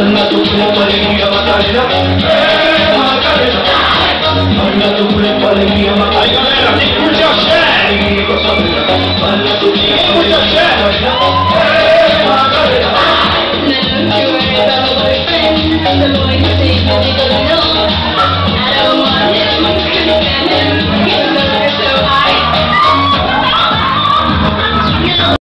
Dala tu cuerpo alegría Macarena, eh Macarena. Dala tu cuerpo alegría Macarena. Ay, galera, ti escucha c'è! Alegría y los sabina. Dala tu cuerpo alegría Macarena, eh Macarena. Never sure about a boyfriend,